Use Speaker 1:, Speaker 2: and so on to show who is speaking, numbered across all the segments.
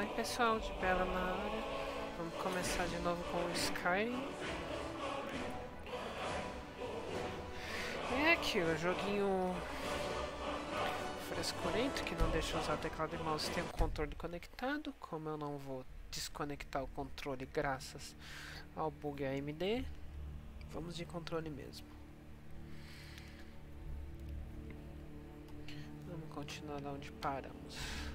Speaker 1: Oi pessoal, de Bela na área. Vamos começar de novo com o Skyrim. É aqui, o joguinho frescurento que não deixa usar teclado e mouse tem o controle conectado. Como eu não vou desconectar o controle graças ao bug AMD, vamos de controle mesmo. Vamos continuar onde paramos.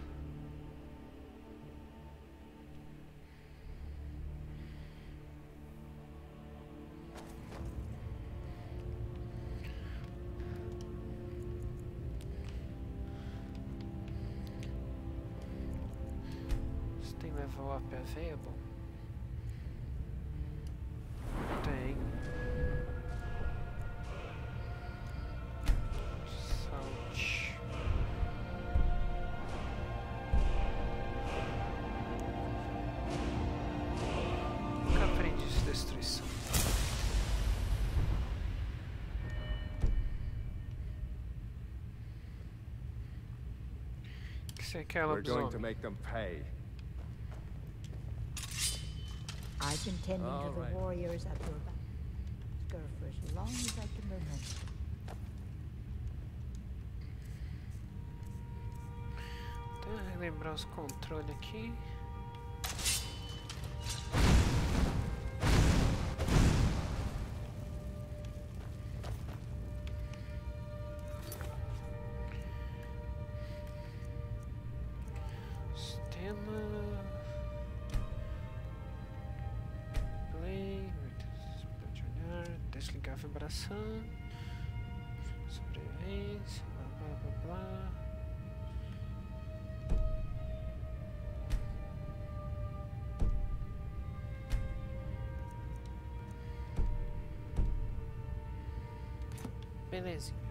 Speaker 1: O que
Speaker 2: We're going to make them pay.
Speaker 3: I've been tending
Speaker 2: All
Speaker 3: to the
Speaker 2: right.
Speaker 3: warriors at your back. Scar for as long as I can remember.
Speaker 1: Tá, relembrar os controles aqui. Vibração. Sobrevivência. Blá blá blá blá. Belezinha.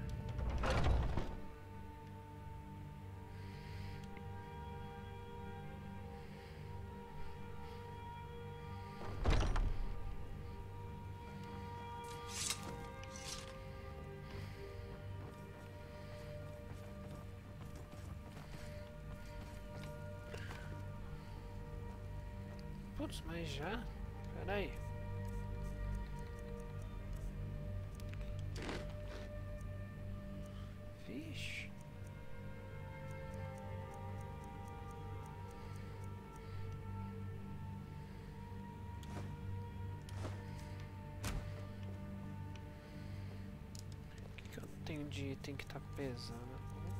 Speaker 1: Putz, mas já? Pera aí. Vixe. O que, eu tenho de item que tá pesando?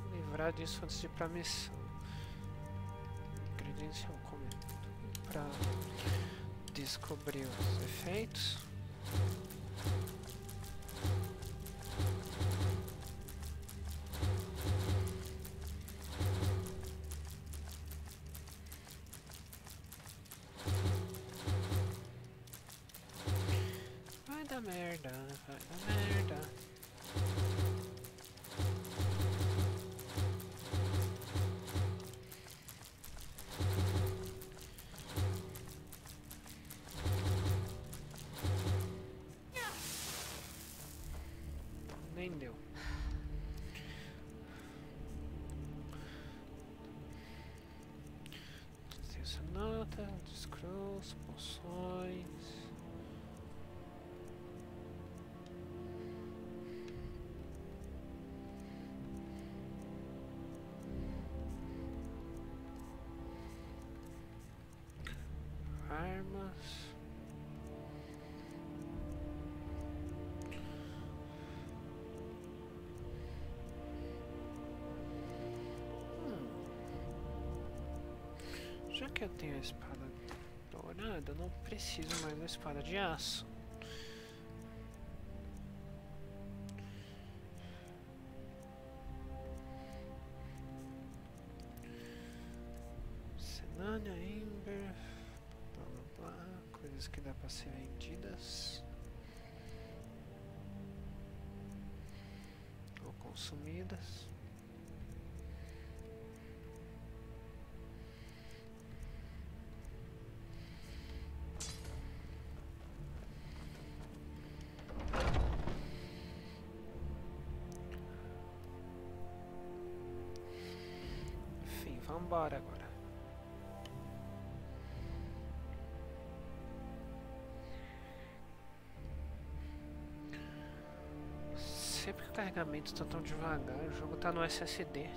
Speaker 1: Vou livrar disso antes de ir pra missão. Eu como pra descobrir os efeitos. Scrolls, poções. Armas. Já que eu tenho a espada eu não preciso mais da espada de aço. Senânia, Ember, blá blá blá, coisas que dá pra ser vendidas. Ou consumidas. embora agora. Sempre que carregamento está tão devagar, o jogo está no SSD.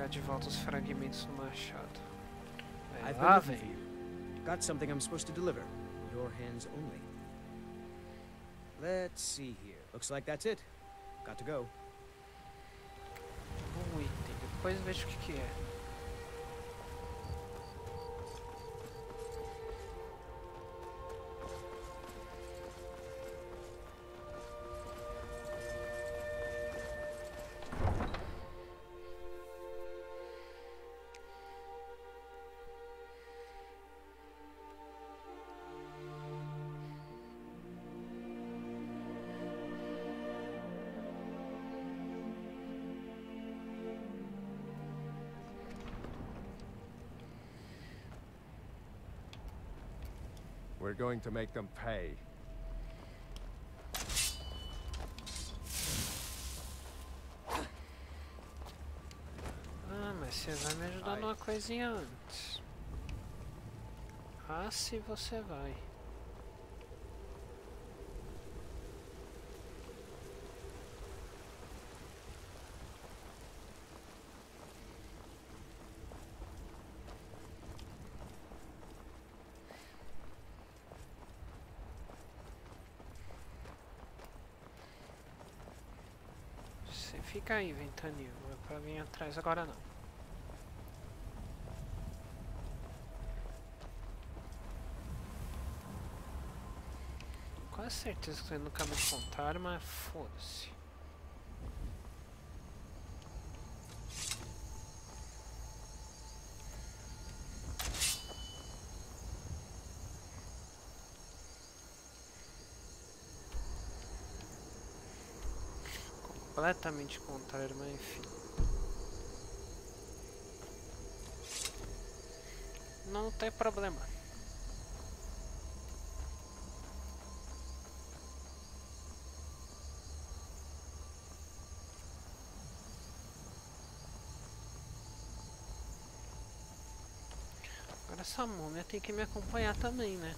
Speaker 1: Pegar de volta os fragmentos do machado. Vai lá, velho.
Speaker 4: Got something I'm supposed to deliver. Your hands only. Let's see here. Looks like that's it. Got to go.
Speaker 1: Um item, depois vejo o que que é.
Speaker 5: Going to make them pay.
Speaker 1: Ah, mas você vai me ajudar numa coisinha antes. Ah, se você vai. Você fica aí, Ventania. Não é pra vir atrás agora não. Quase certeza que nunca me contaram, mas foda-se. Completamente contrário, mas enfim. Não tem problema. Agora essa múmia tem que me acompanhar também, né?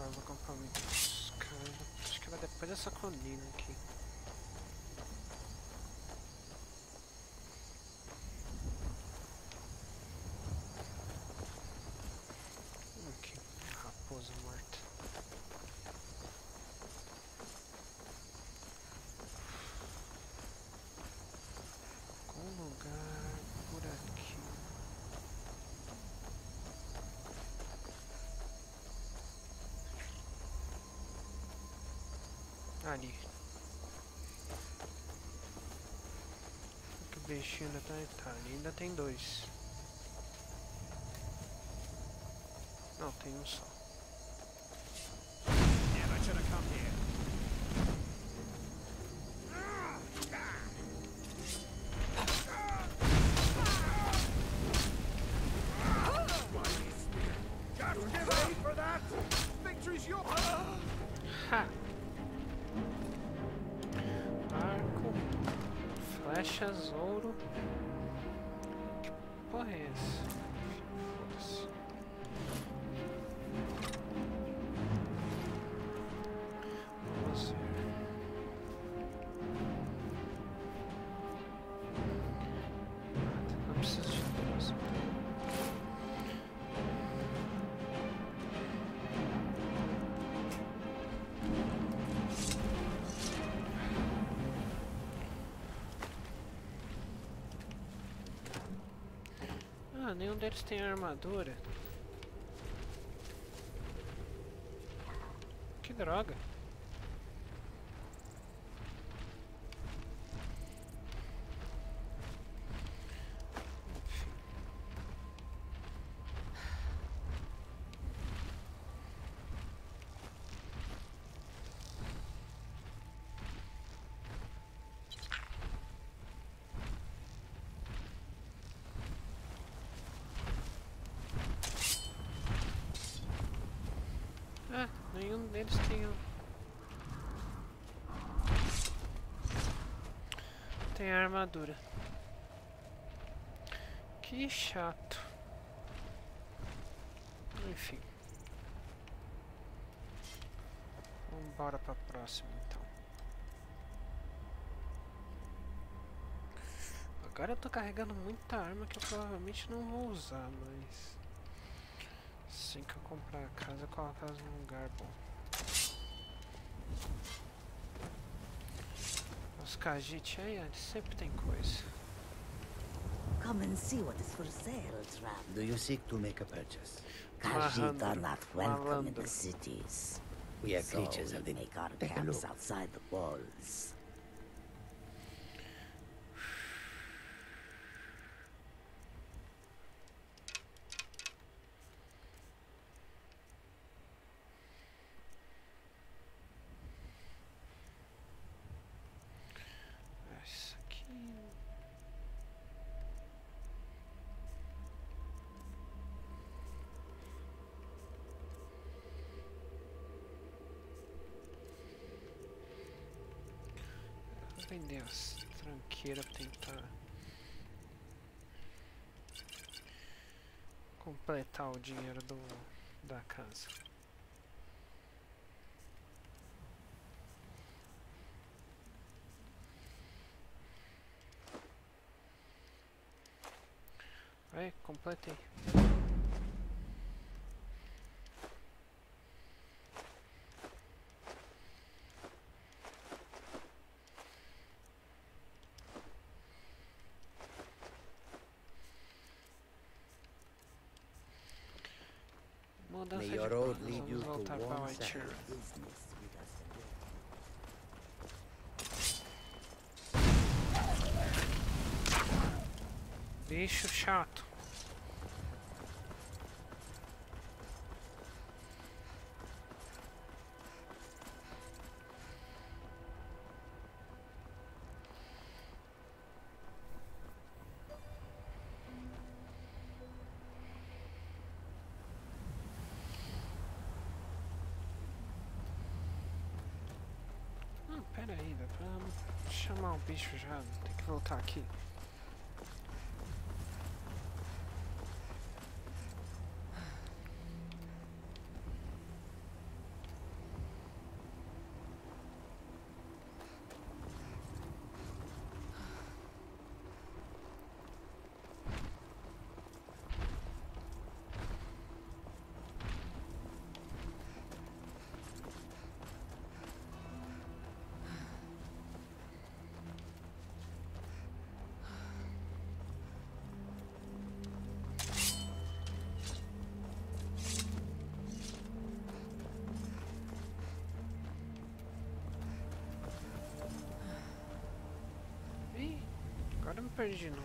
Speaker 1: Onde Acho que era depois dessa colina. Aqui, raposa morta. Algum lugar por aqui. Ali. Que bichinho ainda tá, tá ali. Ainda tem dois. Não, tem um só.
Speaker 5: Never
Speaker 1: Flechas, ouro. Nenhum deles tem armadura. Que droga. Enfim. Ah, nenhum deles tem o... Tem armadura. Que chato. Enfim. Vambora pra próxima então. Agora eu tô carregando muita arma que eu provavelmente não vou usar, mas... Assim que eu comprar a casa, eu coloco elas num lugar bom. Os Khajiit aí, eles sempre tem coisa.
Speaker 3: Come and see what is for sale, Trav.
Speaker 6: Do you seek to make a purchase?
Speaker 3: Khajiit are not welcome in the cities.
Speaker 6: We are creatures of the...
Speaker 3: make our camps outside the walls.
Speaker 1: Isso aqui. Vou vender as pra tentar completar o dinheiro do, da casa. Aí, completei.
Speaker 6: May your road lead you to warm
Speaker 1: Bicho chato. Voltar aqui. Perdi de novo.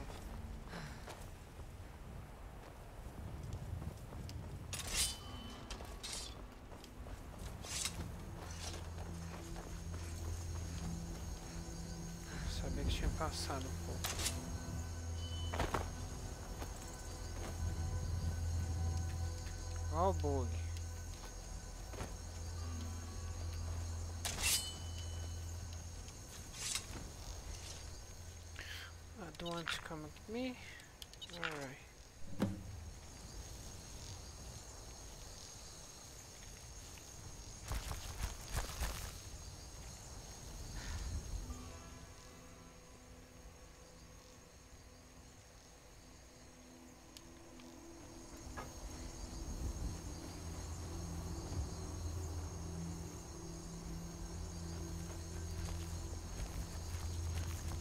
Speaker 1: Sabia que tinha passado um pouco. Ó o bug. I don't want to come with me. Alright.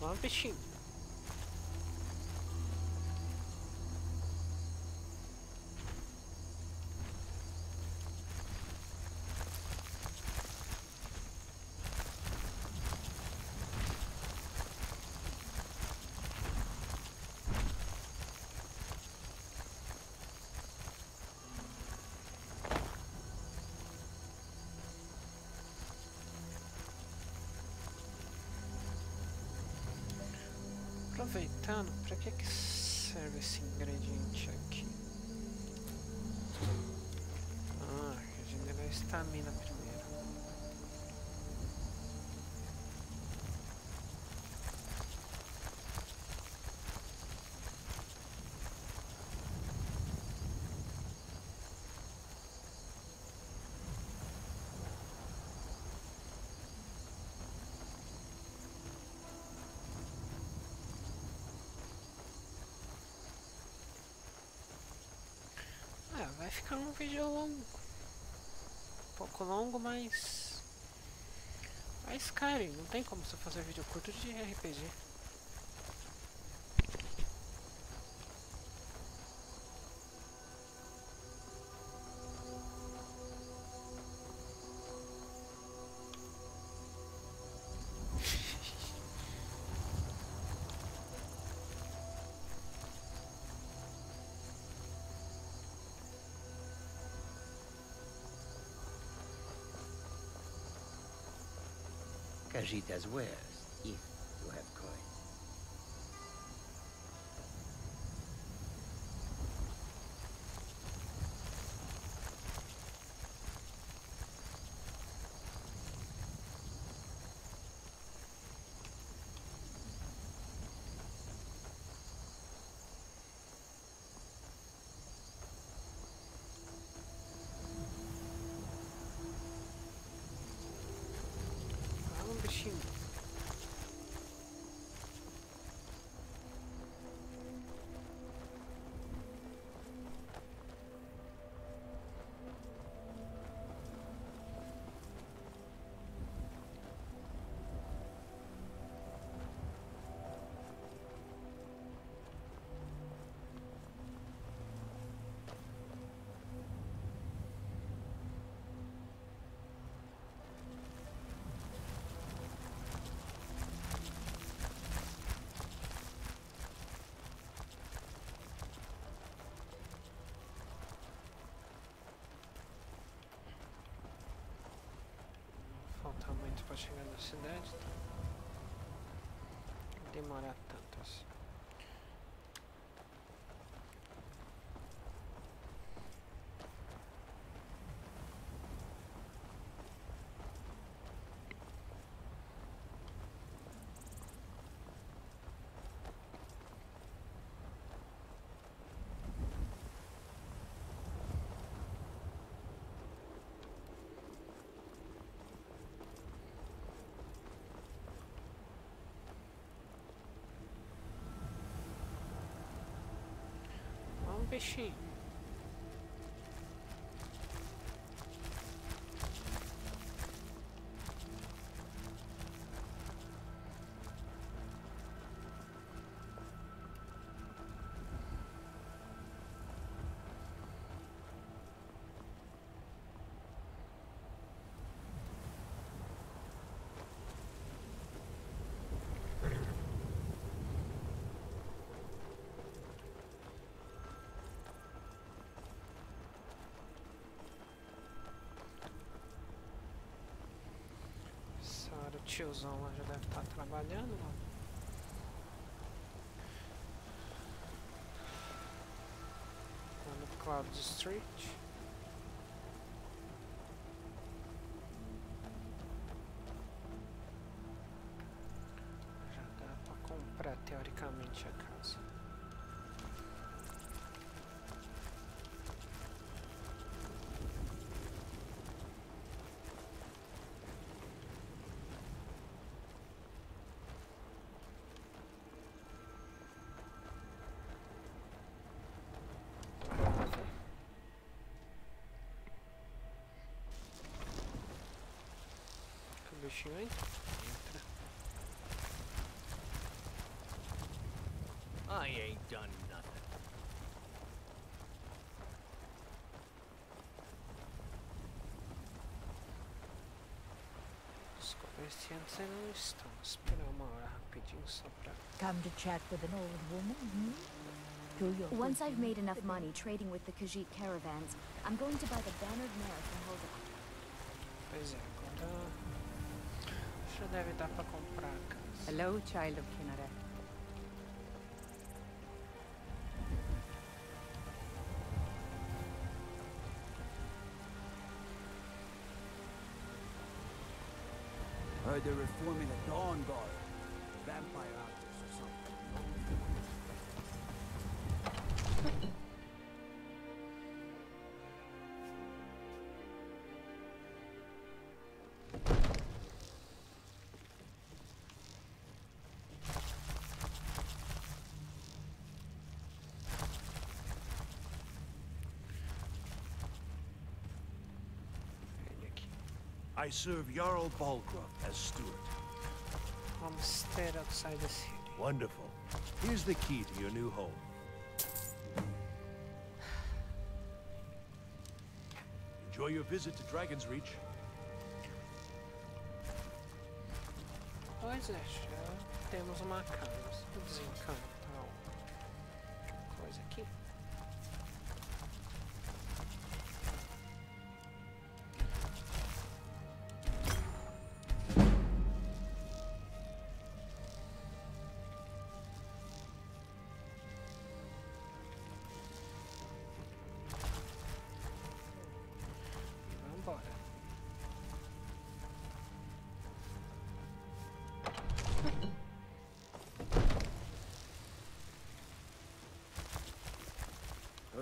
Speaker 1: Vamos, bichinho. Aproveitando, para que que serve esse ingrediente aqui? Ah, regenerar estamina primeiro. Ah, vai ficar um vídeo longo. Um pouco longo, mas. Mas Skyrim, não tem como você fazer vídeo curto de RPG.
Speaker 6: As it
Speaker 1: as well. Falta muito pra chegar na cidade. Tá? Demorar tanto assim. Tiozão lá já deve estar trabalhando. Mano. Lá no Cloud Street. Uma hora rapidinho só pra.
Speaker 3: Come to chat with an old woman, hmm?
Speaker 7: Once I've made enough money trading with the Khajiit caravans, I'm going to buy the bannered mare from Hulda.
Speaker 1: Pois é, deve dar pra comprar a casa.
Speaker 8: Hello, child of Kinneret.
Speaker 5: Heard they're reforming the Dawn Guard. Vampire I serve Jarl Balgruuf as steward.
Speaker 1: Homestead outside the city.
Speaker 5: Wonderful. Here's the key to your new home. Enjoy your visit to Dragon's Reach.
Speaker 1: Pois é, já temos uma casa. Vou desencantar coisa oh. aqui.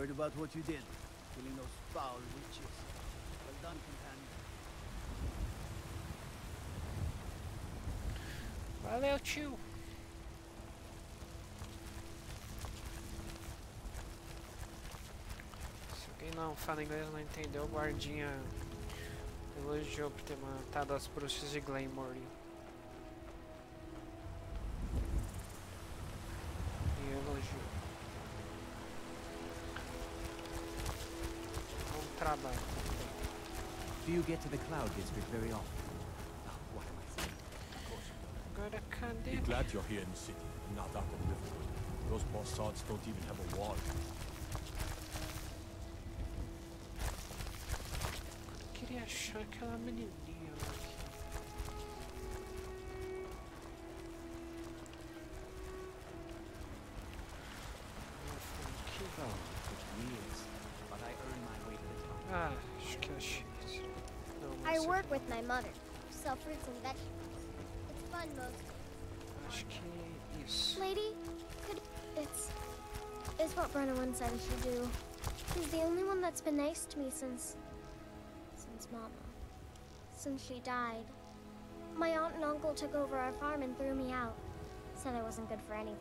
Speaker 5: Heard about what you did, killing those foul witches. Well done, companion.
Speaker 1: Valeu, tio. Se alguém não fala inglês não entendeu, o guardinha elogiou por ter matado as bruxas de Glamour.
Speaker 4: Do you get to the Cloud District very often? Oh, what am I saying?
Speaker 1: Agora cadê?
Speaker 9: Be glad you're here in the city, not out on Riverwood. Those bastards don't even have a wall.
Speaker 1: Eu queria achar aquela menininha lá
Speaker 10: it's what Brenna once said I should do. She's the only one that's been nice to me since since Mama. Since she died. My aunt and uncle took over our farm and threw me out. Said I wasn't good for anything.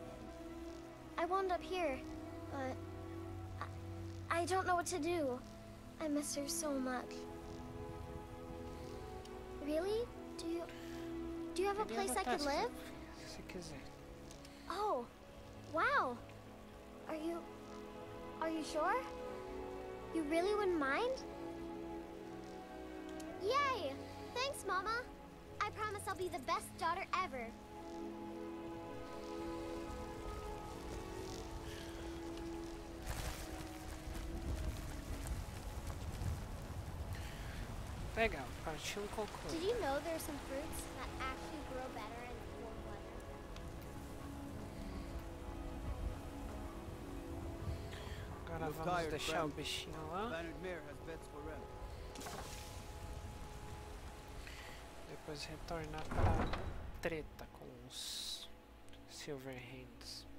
Speaker 10: I wound up here, but I, I don't know what to do. I miss her so much. Really? Do you do you have a place I could live? Oh, you sure? You really wouldn't mind? Yay! Thanks, Mama. I promise I'll be the best daughter ever.
Speaker 1: Partiu um cocô.
Speaker 10: Did you know there are some fruits that actually grow better
Speaker 1: Agora vamos deixar o bichinho lá. Depois retornar para treta com os Silverhands.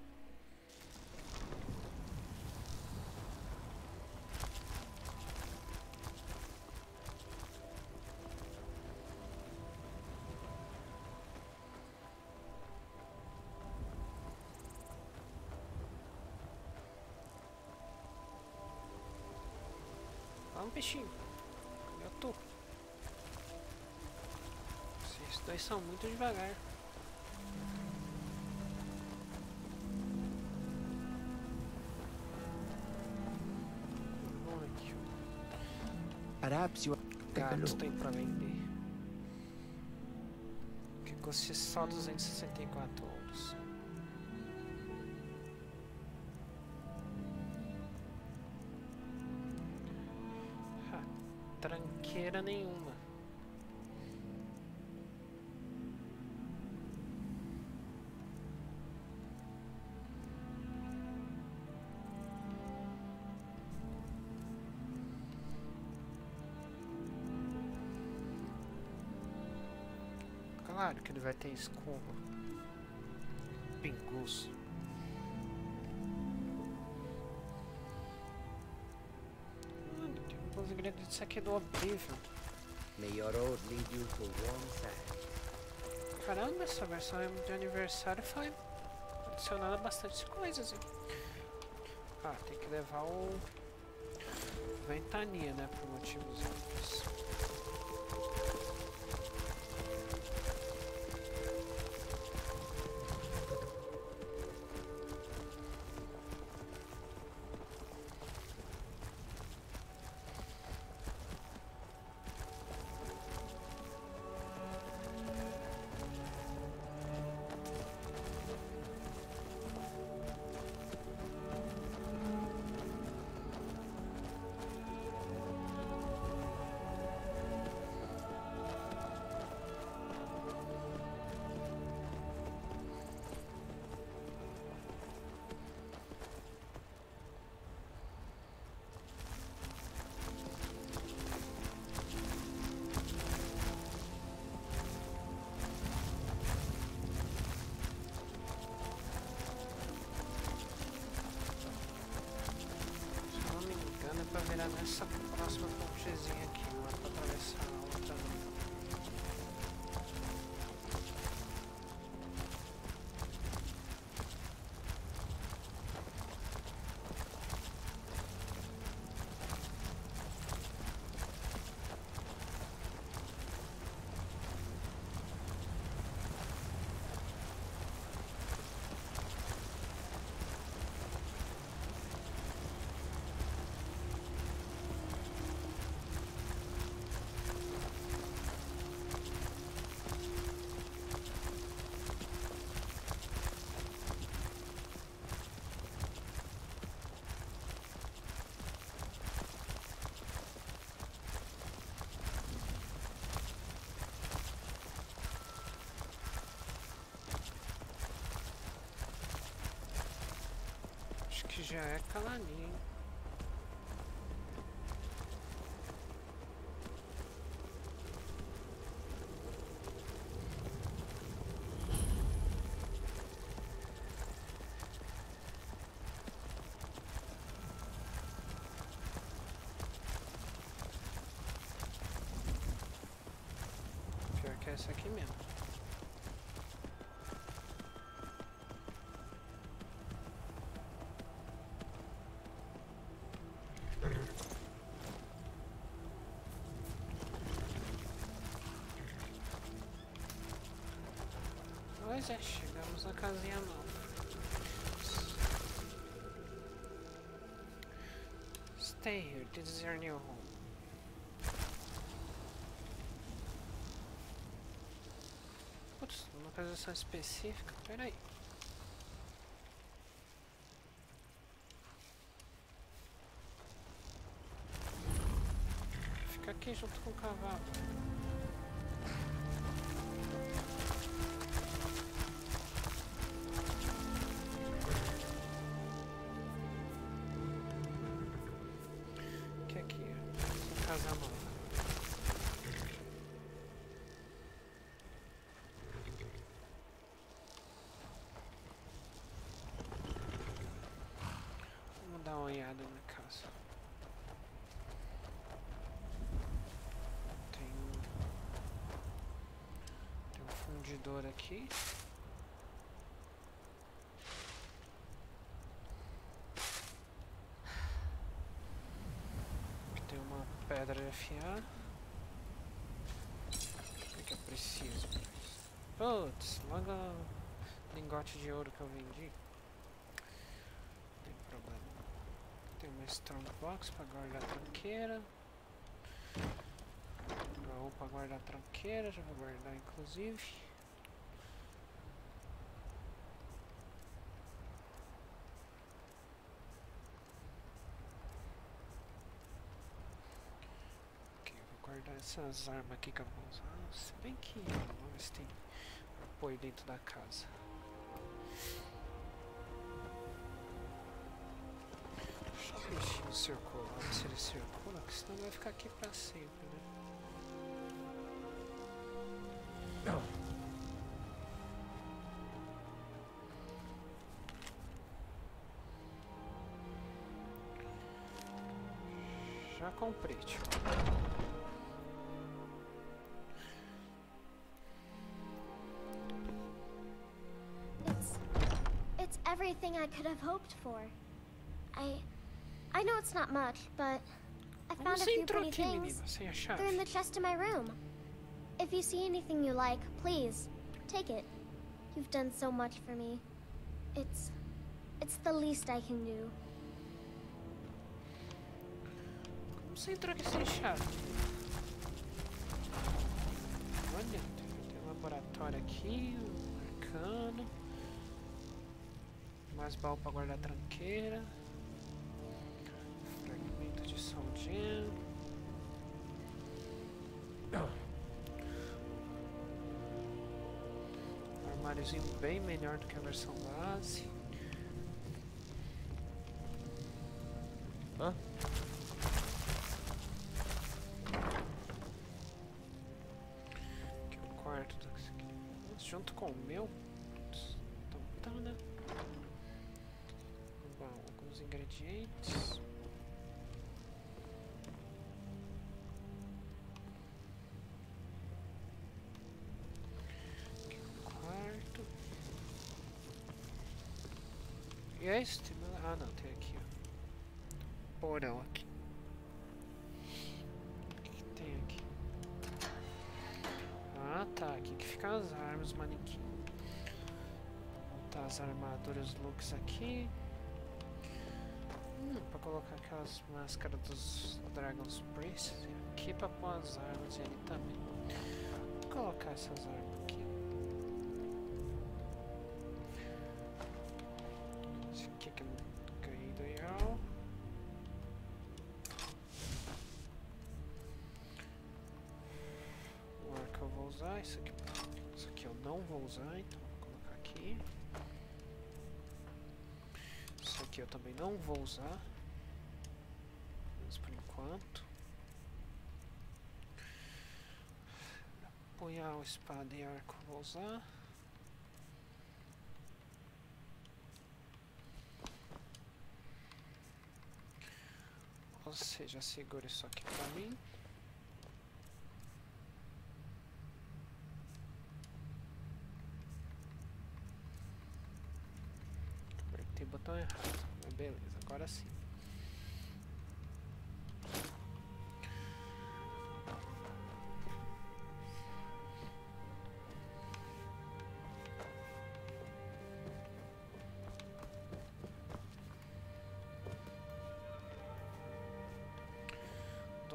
Speaker 1: Vamos, bichinho. Cadê tu? Vocês dois são muito devagar.
Speaker 4: Perhaps you
Speaker 1: Gatos tem pra vender. Que custe só 264 ouros. Tranqueira nenhuma. Claro que ele vai ter escova. Pinguço. Uns ingredientes aqui do Oblivion.
Speaker 6: May your road lead you to warm sand.
Speaker 1: Caramba, essa versão de aniversário foi adicionada bastante coisas. Hein? Ah, tem que levar o Ventania, né? Por motivos óbvios. Nessa próxima pontezinha que já é Calani, hein? Pior que é essa aqui mesmo. Pois é, chegamos na casinha nova. Stay here, this is your new home. Putz, localização específica? Peraí. Fica aqui junto com o cavalo. Aqui. Tem uma pedra afiar. O que, que eu preciso pra isso? Putz, logo o lingote de ouro que eu vendi. Não tem problema. Tem uma strong box pra guardar a tranqueira. Baú pra guardar a tranqueira, já vou guardar inclusive. Ok, vou guardar essas armas aqui que eu vou usar. Se bem que vamos ver se tem apoio dentro da casa. Deixa mexer no circular, se ele circula, porque senão vai ficar aqui pra sempre, né? Já comprei, tio.
Speaker 10: Everything I could have hoped for. I I know it's not much, but I found a few pretty things.
Speaker 1: menina, sem a
Speaker 10: They're in the chest in my room. If you see anything you like, please take it. You've done so much for me. It's it's the least I can do.
Speaker 1: Como você entrou sem chave? Olha, tem, um laboratório aqui, um. Mais baú pra guardar tranqueira. Fragmento de. Um armáriozinho bem melhor do que a versão base. E é mais- Ah não, tem aqui, ó. Porão aqui. O que, tem aqui? Ah tá, aqui que ficam as armas, manequim. Tá as armaduras looks aqui. Hum, pra colocar aquelas máscaras dos Dragon's Priest. Aqui pra pôr as armas ali também. Vou colocar essas armas usar, isso aqui, isso aqui eu não vou usar, então vou colocar aqui. Isso aqui eu também não vou usar. Mas por enquanto. Apoiar espada e arco eu vou usar. Você já segura isso aqui pra mim.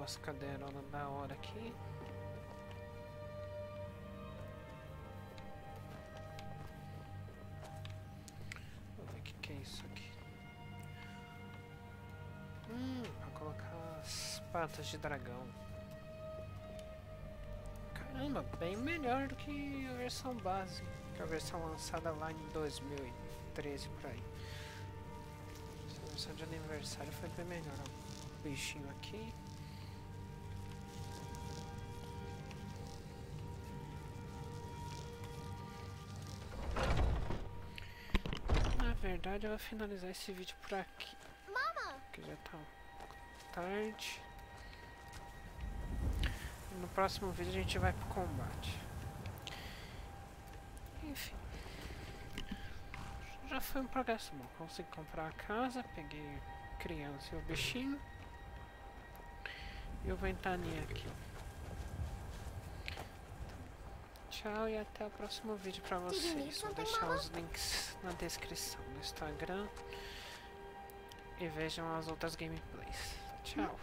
Speaker 1: Duas cadeironas da hora aqui. Vou ver o que, que é isso aqui. Hum, pra colocar as patas de dragão. Caramba, bem melhor do que a versão base, que é a versão lançada lá em 2013 por aí. Essa versão de aniversário foi bem melhor. Ó. Bichinho aqui. Verdade, eu vou finalizar esse vídeo por aqui.
Speaker 10: Mama!
Speaker 1: Que já tá um pouco tarde. No próximo vídeo a gente vai pro combate. Enfim. Já foi um progresso bom. Consegui comprar a casa, peguei a criança e o bichinho. E o ventaninha aqui. Tchau e até o próximo vídeo pra vocês. Vou deixar os links na descrição no Instagram. E vejam as outras gameplays. Tchau.